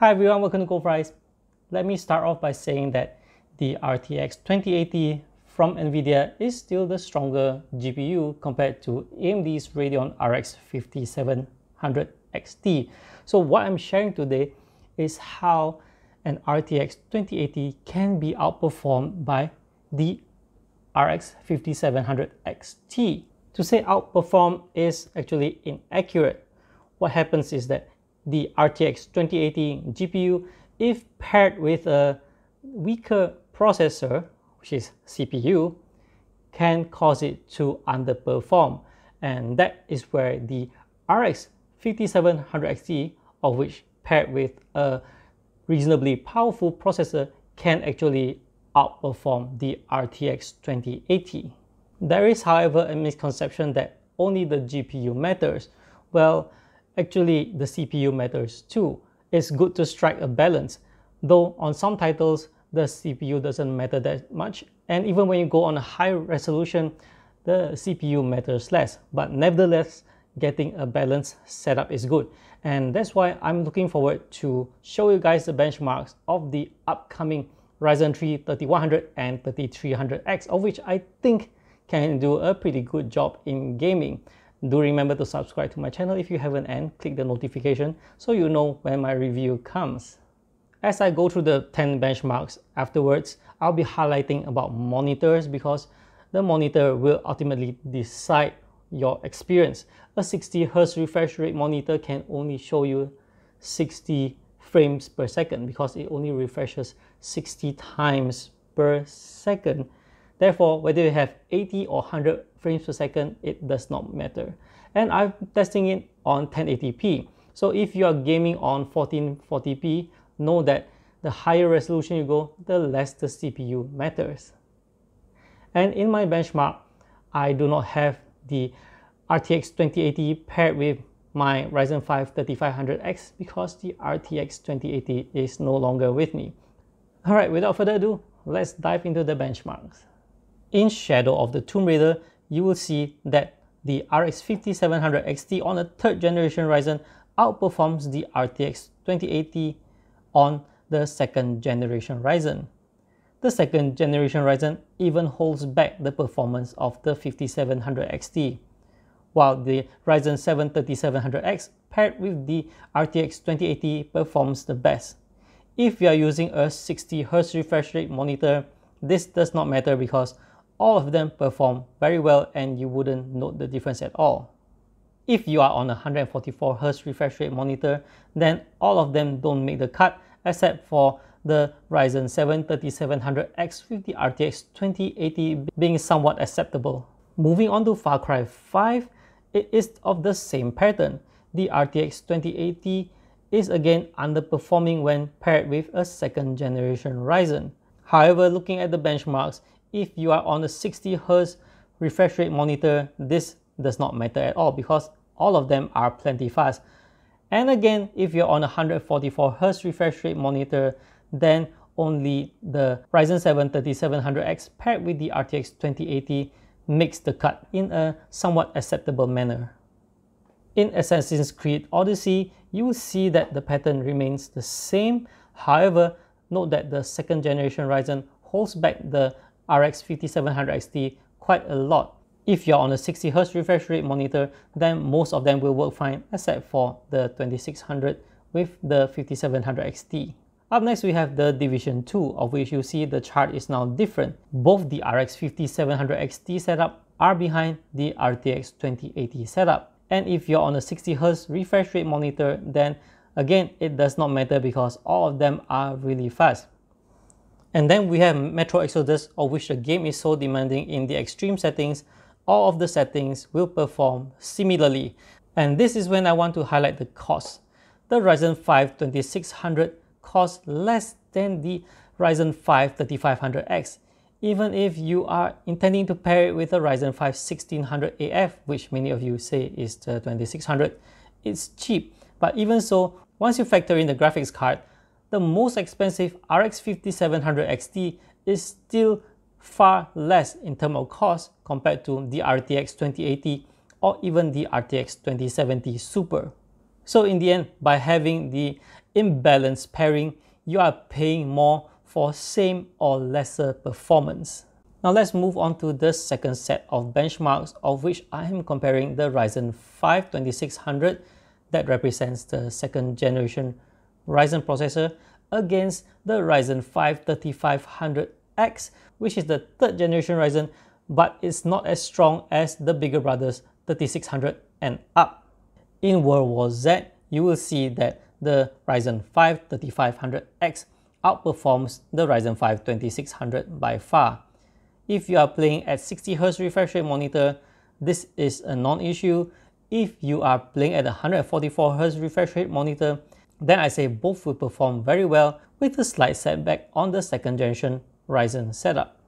Hi everyone, welcome to goldfries. Let me start off by saying that the RTX 2080 from NVIDIA is still the stronger GPU compared to AMD's Radeon RX 5700 XT. So what I'm sharing today is how an RTX 2080 can be outperformed by the RX 5700 XT. To say outperform is actually inaccurate. What happens is that the RTX 2080 GPU, if paired with a weaker processor, which is CPU, can cause it to underperform. And that is where the RX 5700 XT, of which paired with a reasonably powerful processor, can actually outperform the RTX 2080. There is, however, a misconception that only the GPU matters. Well, actually the CPU matters too. It's good to strike a balance, though on some titles, the CPU doesn't matter that much. And even when you go on a high resolution, the CPU matters less. But nevertheless, getting a balanced setup is good. And that's why I'm looking forward to show you guys the benchmarks of the upcoming Ryzen 3 3100 and 3300X, of which I think can do a pretty good job in gaming. Do remember to subscribe to my channel if you haven't and click the notification so you know when my review comes. As I go through the 10 benchmarks afterwards, I'll be highlighting about monitors because the monitor will ultimately decide your experience. A 60 Hz refresh rate monitor can only show you 60 frames per second because it only refreshes 60 times per second. Therefore, whether you have 80 or 100 frames per second, it does not matter. And I'm testing it on 1080p. So if you are gaming on 1440p, know that the higher resolution you go, the less the CPU matters. And in my benchmark, I do not have the RTX 2080 paired with my Ryzen 5 3500X because the RTX 2080 is no longer with me. Alright, without further ado, let's dive into the benchmarks. In Shadow of the Tomb Raider, you will see that the RX 5700 XT on a third generation Ryzen outperforms the RTX 2080 on the second generation Ryzen. The second generation Ryzen even holds back the performance of the 5700 XT, while the Ryzen 7 3700X paired with the RTX 2080 performs the best. If you are using a 60Hz refresh rate monitor, this does not matter because all of them perform very well and you wouldn't note the difference at all. If you are on a 144Hz refresh rate monitor, then all of them don't make the cut except for the Ryzen 7 3700X with the RTX 2080 being somewhat acceptable. Moving on to Far Cry 5, it is of the same pattern. The RTX 2080 is again underperforming when paired with a second generation Ryzen. However, looking at the benchmarks, if you are on a 60 Hz refresh rate monitor, this does not matter at all because all of them are plenty fast. And again, if you're on a 144 Hz refresh rate monitor, then only the Ryzen 7 3700X paired with the RTX 2080 makes the cut in a somewhat acceptable manner. In Assassin's Creed Odyssey, you will see that the pattern remains the same. However, note that the second generation Ryzen holds back the RX 5700 XT quite a lot. If you're on a 60Hz refresh rate monitor, then most of them will work fine except for the 2600 with the 5700 XT. Up next, we have the Division 2, of which you see the chart is now different. Both the RX 5700 XT setup are behind the RTX 2080 setup. And if you're on a 60Hz refresh rate monitor, then again, it does not matter because all of them are really fast. And then we have Metro Exodus, of which the game is so demanding in the extreme settings, all of the settings will perform similarly. And this is when I want to highlight the cost. The Ryzen 5 2600 costs less than the Ryzen 5 3500X, even if you are intending to pair it with a Ryzen 5 1600AF, which many of you say is the 2600. It's cheap, but even so, once you factor in the graphics card, the most expensive RX 5700 XT is still far less in terms of cost compared to the RTX 2080 or even the RTX 2070 Super. So in the end, by having the imbalanced pairing, you are paying more for same or lesser performance. Now let's move on to the second set of benchmarks of which I am comparing the Ryzen 5 2600 that represents the second generation Ryzen processor against the Ryzen 5 3500X which is the third generation Ryzen but it's not as strong as the bigger brothers 3600 and up. In World War Z, you will see that the Ryzen 5 3500X outperforms the Ryzen 5 2600 by far. If you are playing at 60Hz refresh rate monitor, this is a non-issue. If you are playing at a 144Hz refresh rate monitor, then I say both will perform very well with a slight setback on the second generation Ryzen setup.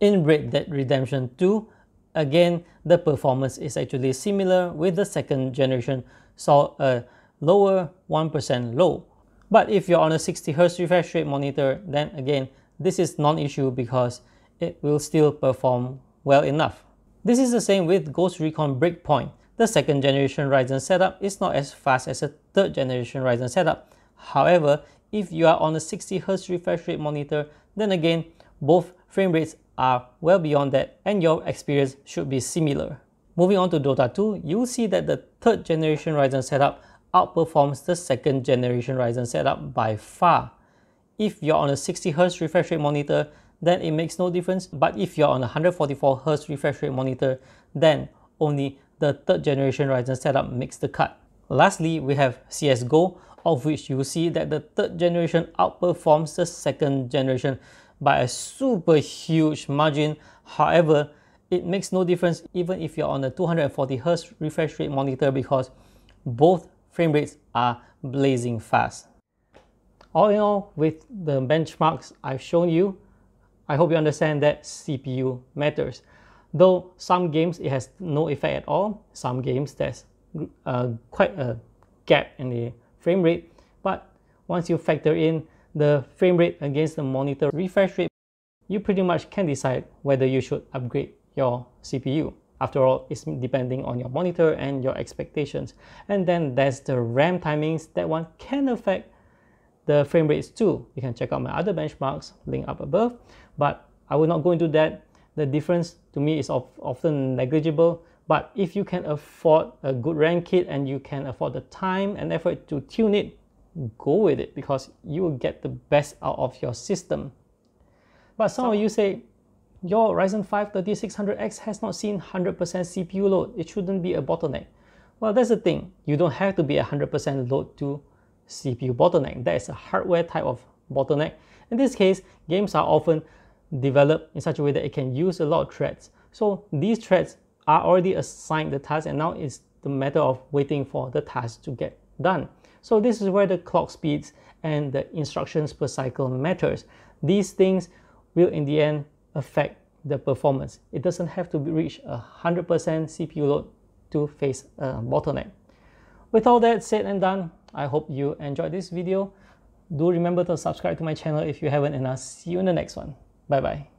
In Red Dead Redemption 2, again, the performance is actually similar with the second generation saw a lower 1% low. But if you're on a 60Hz refresh rate monitor, then again, this is non-issue because it will still perform well enough. This is the same with Ghost Recon Breakpoint. The second generation Ryzen setup is not as fast as a third generation Ryzen setup. However, if you are on a 60Hz refresh rate monitor, then again, both frame rates are well beyond that and your experience should be similar. Moving on to Dota 2, you'll see that the third generation Ryzen setup outperforms the second generation Ryzen setup by far. If you're on a 60Hz refresh rate monitor, then it makes no difference. But if you're on a 144Hz refresh rate monitor, then only the third generation Ryzen setup makes the cut. Lastly, we have CSGO, of which you see that the third generation outperforms the second generation by a super huge margin. However, it makes no difference even if you're on a 240Hz refresh rate monitor because both frame rates are blazing fast. All in all, with the benchmarks I've shown you, I hope you understand that CPU matters. Though some games it has no effect at all, some games there's uh, quite a gap in the frame rate, but once you factor in the frame rate against the monitor refresh rate, you pretty much can decide whether you should upgrade your CPU. After all, it's depending on your monitor and your expectations. And then there's the RAM timings. That one can affect the frame rates too. You can check out my other benchmarks, link up above. But I will not go into that. The difference to me is of, often negligible. But if you can afford a good RAM kit and you can afford the time and effort to tune it, go with it because you will get the best out of your system. But some of you say, your Ryzen 5 3600X has not seen 100% CPU load. It shouldn't be a bottleneck. Well, that's the thing. You don't have to be 100% load to CPU bottleneck. That is a hardware type of bottleneck. In this case, games are often developed in such a way that it can use a lot of threads. So these threads are already assigned the task and now it's the matter of waiting for the task to get done. So this is where the clock speeds and the instructions per cycle matters. These things will in the end affect the performance. It doesn't have to reach a 100% CPU load to face a bottleneck. With all that said and done, I hope you enjoyed this video. Do remember to subscribe to my channel if you haven't and I'll see you in the next one. Bye bye.